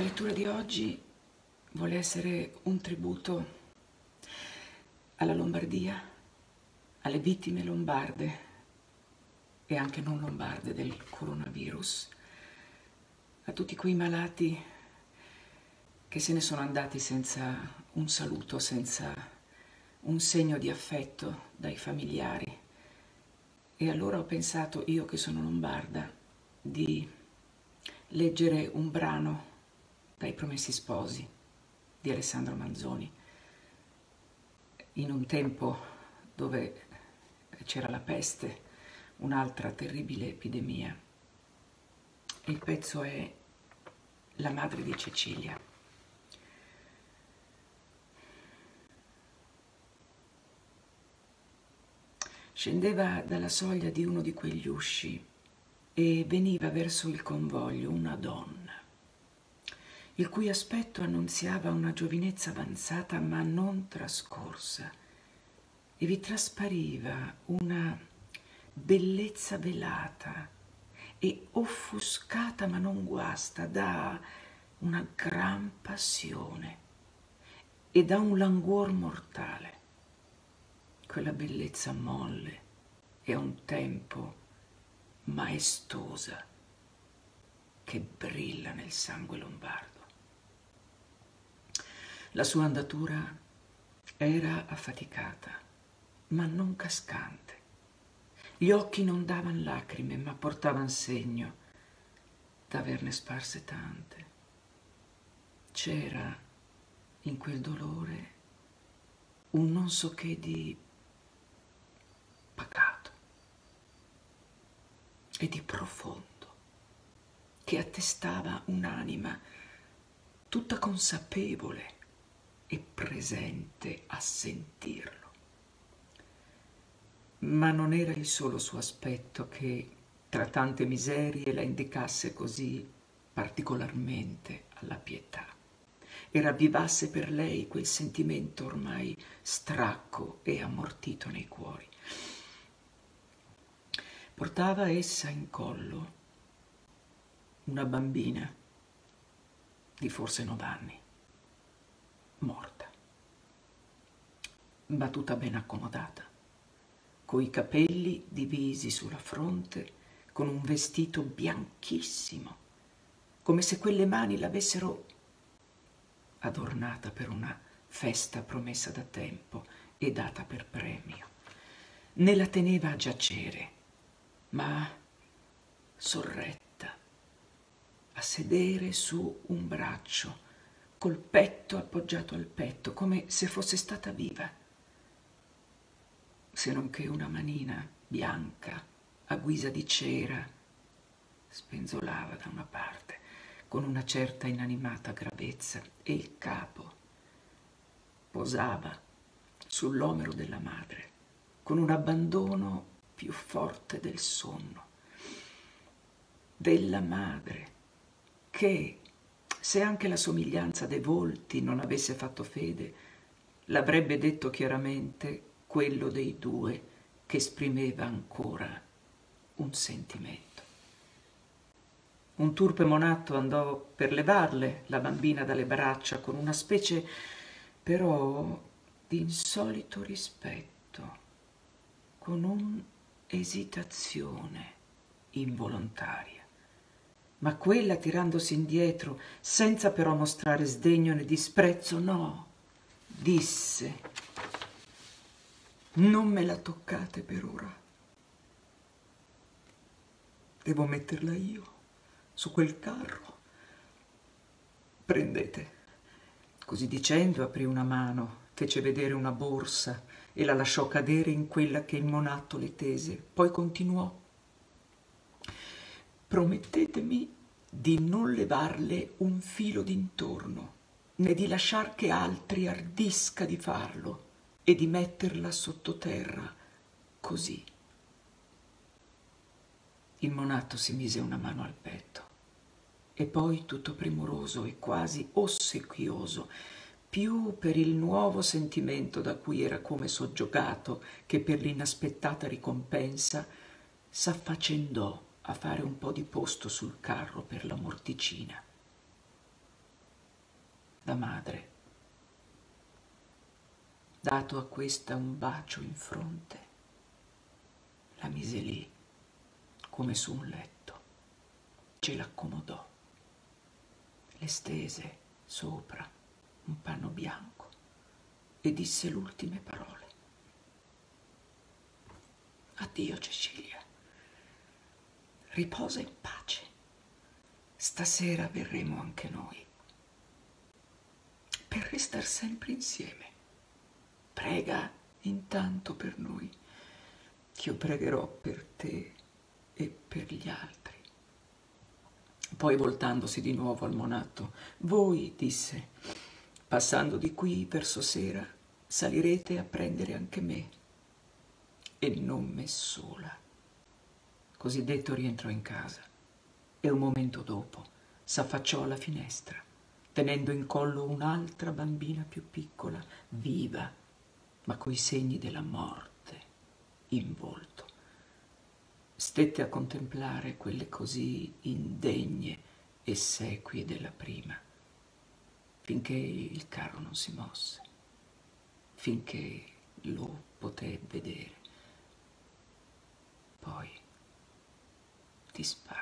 La lettura di oggi vuole essere un tributo alla Lombardia, alle vittime lombarde e anche non lombarde del coronavirus, a tutti quei malati che se ne sono andati senza un saluto, senza un segno di affetto dai familiari. E allora ho pensato, io che sono lombarda, di leggere un brano dai Promessi Sposi di Alessandro Manzoni. In un tempo dove c'era la peste, un'altra terribile epidemia. il pezzo è La madre di Cecilia. Scendeva dalla soglia di uno di quegli usci e veniva verso il convoglio una donna, il cui aspetto annunziava una giovinezza avanzata ma non trascorsa, e vi traspariva una bellezza velata e offuscata ma non guasta da una gran passione e da un languor mortale quella bellezza molle e a un tempo maestosa che brilla nel sangue lombardo. La sua andatura era affaticata, ma non cascante. Gli occhi non davano lacrime, ma portavano segno d'averne sparse tante. C'era in quel dolore un non so che di pacato e di profondo che attestava un'anima tutta consapevole e presente a sentirlo. Ma non era il solo suo aspetto che tra tante miserie la indicasse così particolarmente alla pietà e ravvivasse per lei quel sentimento ormai stracco e ammortito nei cuori. Portava essa in collo una bambina di forse nove anni, morta, battuta ben accomodata, coi capelli divisi sulla fronte, con un vestito bianchissimo, come se quelle mani l'avessero adornata per una festa promessa da tempo e data per premio. Ne la teneva a giacere ma sorretta, a sedere su un braccio, col petto appoggiato al petto, come se fosse stata viva, se non che una manina bianca, a guisa di cera, spenzolava da una parte, con una certa inanimata gravezza, e il capo posava sull'omero della madre, con un abbandono più forte del sonno, della madre, che, se anche la somiglianza dei volti non avesse fatto fede, l'avrebbe detto chiaramente quello dei due che esprimeva ancora un sentimento. Un turpe monatto andò per levarle la bambina dalle braccia con una specie però di insolito rispetto, con un esitazione involontaria. Ma quella tirandosi indietro, senza però mostrare sdegno né disprezzo, no, disse, non me la toccate per ora. Devo metterla io su quel carro. Prendete. Così dicendo aprì una mano, fece vedere una borsa e la lasciò cadere in quella che il monatto le tese. Poi continuò. Promettetemi di non levarle un filo d'intorno, né di lasciar che altri ardisca di farlo e di metterla sottoterra, così. Il monatto si mise una mano al petto e poi, tutto premuroso e quasi ossequioso, più per il nuovo sentimento da cui era come soggiogato che per l'inaspettata ricompensa, s'affaccendò a fare un po' di posto sul carro per la morticina. da madre. Dato a questa un bacio in fronte, la mise lì come su un letto, ce l'accomodò, le stese sopra un panno bianco e disse le ultime parole. Addio Cecilia, riposa in pace, stasera verremo anche noi, per restar sempre insieme. Prega intanto per noi, che io pregherò per te e per gli altri. Poi voltandosi di nuovo al monatto, voi, disse, passando di qui verso sera, salirete a prendere anche me, e non me sola. Così detto rientrò in casa, e un momento dopo s'affacciò alla finestra, tenendo in collo un'altra bambina più piccola, viva, ma coi segni della morte in volto stette a contemplare quelle così indegne e sequie della prima, finché il carro non si mosse, finché lo poté vedere. Poi dispare.